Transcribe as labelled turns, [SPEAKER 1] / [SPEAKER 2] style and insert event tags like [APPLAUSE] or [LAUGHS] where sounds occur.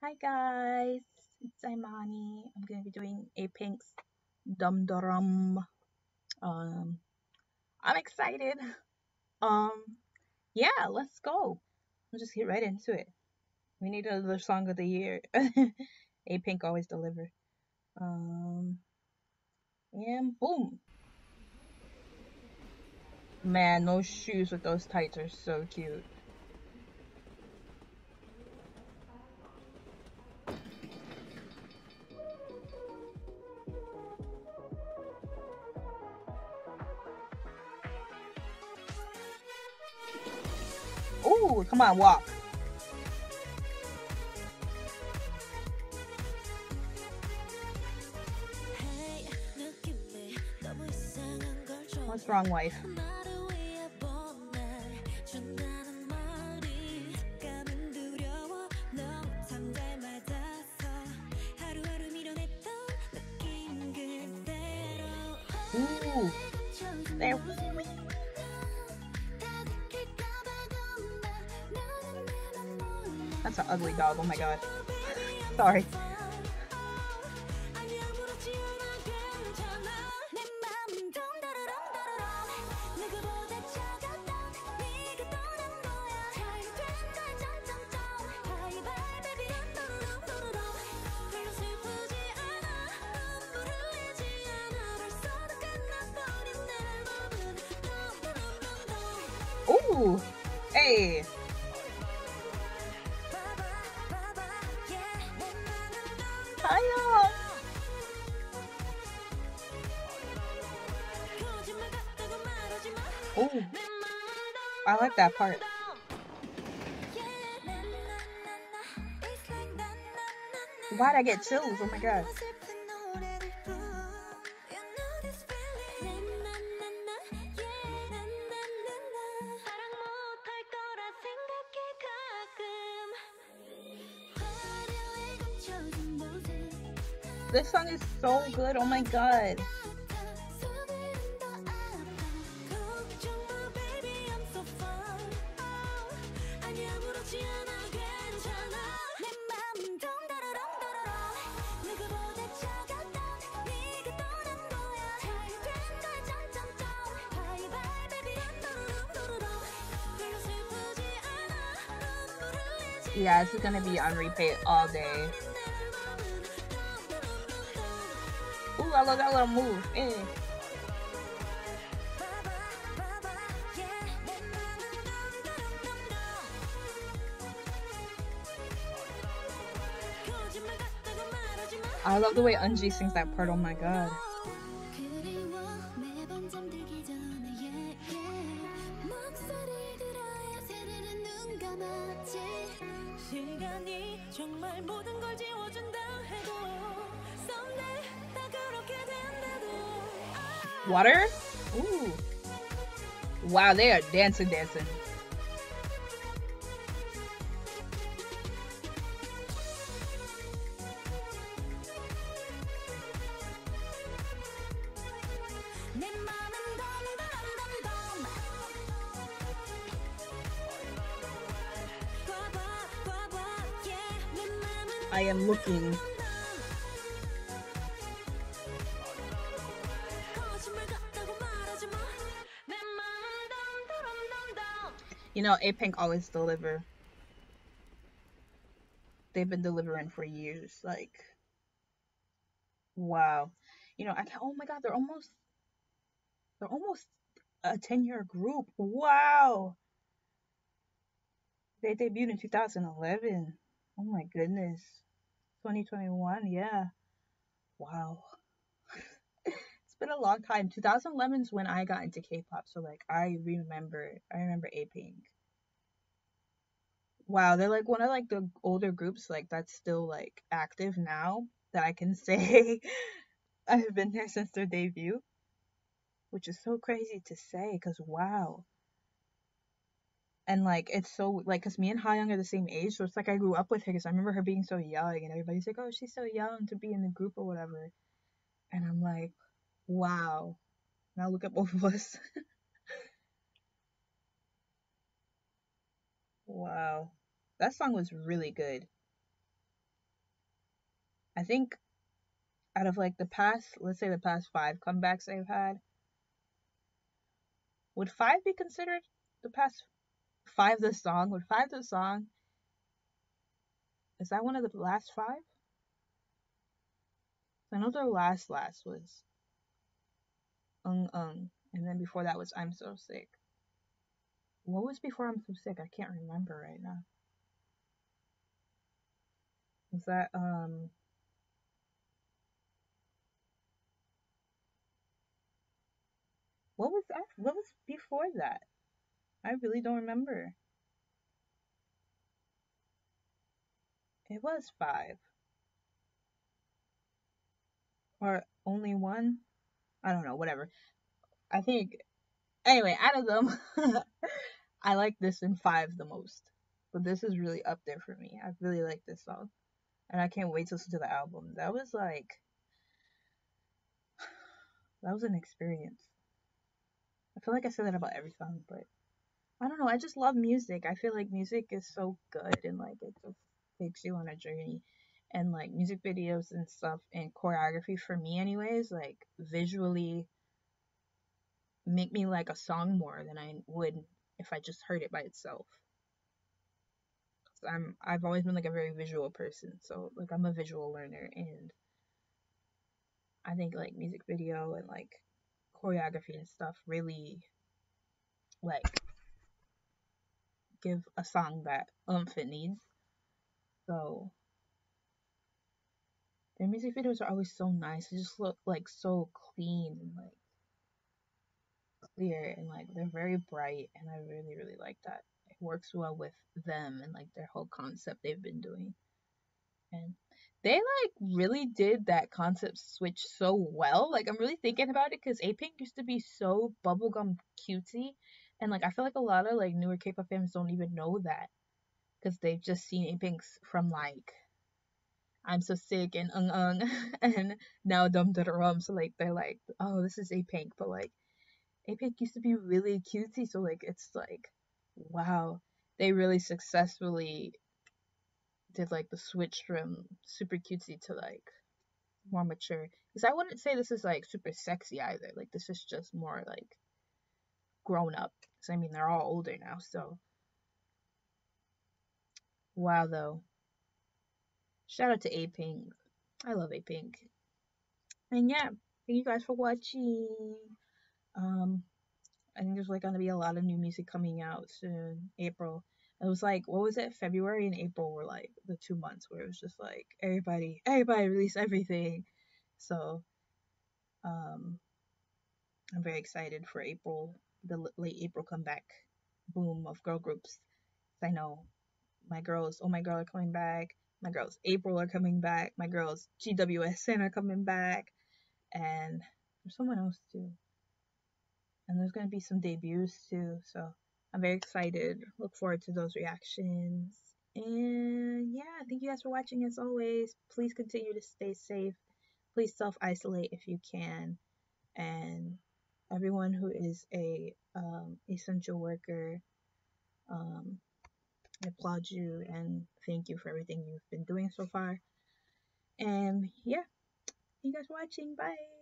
[SPEAKER 1] Hi guys, it's Imani. I'm gonna be doing a Pink's Dumhdurum. Um, I'm excited. Um, yeah, let's go. Let's just get right into it. We need another song of the year. [LAUGHS] a Pink always deliver. Um, and boom. Man, those shoes with those tights are so cute. Ooh, come on, walk. What's wrong, wife? Ooh, there. An ugly dog. Oh my god. Sorry. Ooh, hey. I like that part. Why'd I get chills? Oh my god. This song is so good. Oh my god. Yeah, this is gonna be on repeat all day. Ooh, I love that little move. Eh. I love the way Eunji sings that part. Oh my god. Water? Ooh. Wow, they are dancing, dancing. I am looking. You know, A Pink always deliver. They've been delivering for years. Like, wow. You know, I can't. Oh my God, they're almost. They're almost a ten-year group. Wow. They debuted in 2011. Oh my goodness. 2021, yeah. Wow. [LAUGHS] it's been a long time. 2011 is when I got into K-pop, so like I remember I remember A Pink. Wow, they're like one of like the older groups like that's still like active now that I can [LAUGHS] say I've been there since their debut, which is so crazy to say cuz wow and like it's so like because me and Ha Young are the same age, so it's like I grew up with her because I remember her being so young, and everybody's like, "Oh, she's so young to be in the group or whatever," and I'm like, "Wow!" Now look at both of us. [LAUGHS] wow, that song was really good.
[SPEAKER 2] I think out of like the past, let's say the past five comebacks I've had, would five be considered the past five the song? Would five the song? Is that one of the last five? I know their last last was Eung Eung, and then before that was I'm So Sick. What was before I'm So Sick? I can't remember right now. Was that um What was that? What was before that? I really don't remember. It was five. Or only one? I don't know, whatever. I think, anyway, out of them, [LAUGHS] I like this in five the most. But this is really up there for me. I really like this song. And I can't wait to listen to the album. That was like, [SIGHS] that was an experience. I feel like I say that about every song, but I don't know. I just love music. I feel like music is so good and like it just takes you on a journey. And like music videos and stuff and choreography for me, anyways, like visually make me like a song more than I would if I just heard it by itself. I'm I've always been like a very visual person, so like I'm a visual learner and I think like music video and like choreography and stuff really like give a song that um, oomph it needs. So their music videos are always so nice. They just look like so clean and like clear and like they're very bright and I really really like that. It works well with them and like their whole concept they've been doing. And they like really did that concept switch so well. Like I'm really thinking about it because A-Pink used to be so bubblegum cutesy, and like I feel like a lot of like newer K-pop fans don't even know that because they've just seen A-Pink's from like I'm so sick and Eung Eung [LAUGHS] and now Dumhdurum. So like they're like, oh, this is A-Pink, but like A-Pink used to be really cutesy. So like it's like, wow, they really successfully did like the switch from super cutesy to like more mature. Because I wouldn't say this is like super sexy either. Like this is just more like grown up. Because I mean they're all older now, so wow though. Shout out to A Pink. I love A Pink. And yeah, thank you guys for watching. Um I think there's like gonna be a lot of new music coming out soon. April it was like what was it february and april were like the two months where it was just like everybody everybody release everything so um i'm very excited for april the late april comeback boom of girl groups i know my girls oh my girl are coming back my girls april are coming back my girls gwsn are coming back and there's someone else too and there's gonna be some debuts too so I'm very excited. Look forward to those reactions. And yeah, thank you guys for watching as always. Please continue to stay safe. Please self isolate if you can. And everyone who is a um, essential worker, um, I applaud you and thank you for everything you've been doing so far. And yeah, thank you guys for watching. Bye.